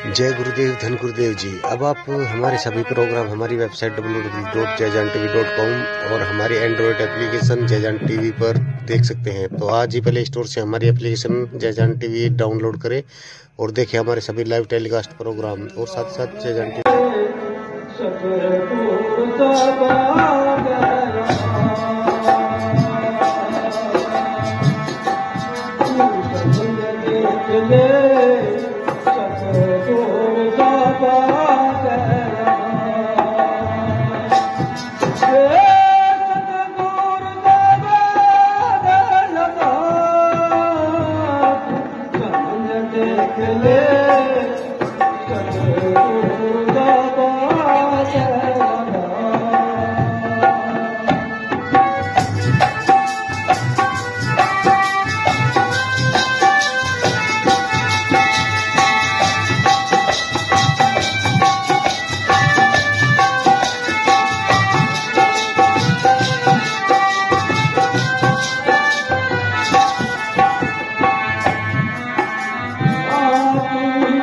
जय गुरुदेव, धन गुरुदेव जी। अब आप हमारे सभी प्रोग्राम हमारी website W W dot Jaijan TV dot com और हमारे एंड्रॉयड एप्लीकेशन जय जयजान टीवी पर देख सकते हैं। तो आज ही प्ले स्टोर से हमारी एप्लीकेशन जय जयजान टीवी डाउनलोड करें और देखें हमारे सभी लाइव टेलीकास्ट प्रोग्राम और साथ साथ जयजान टीवी नाम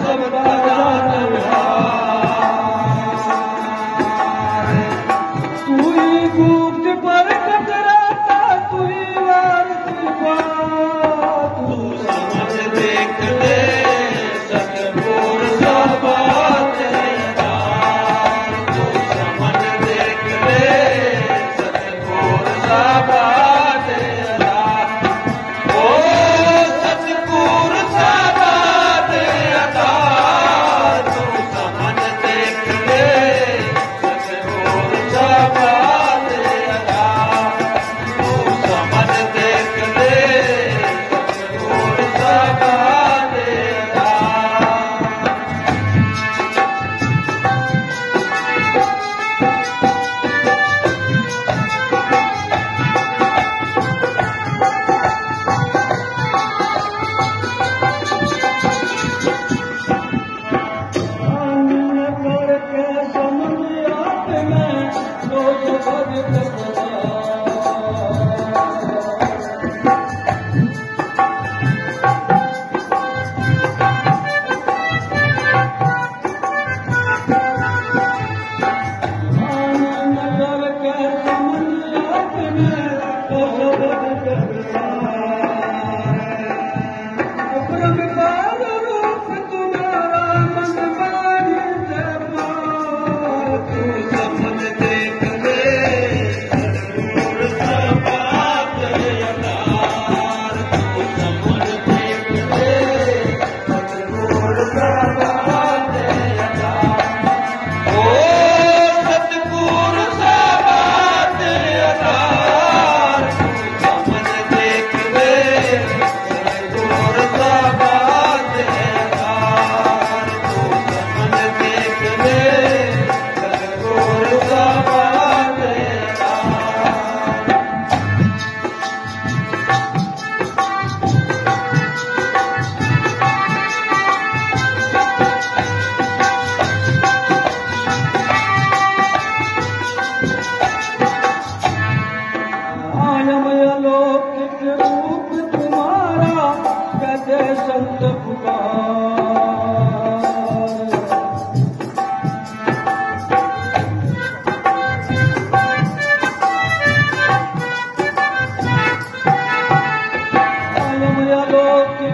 Sabah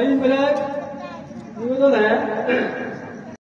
欢迎回来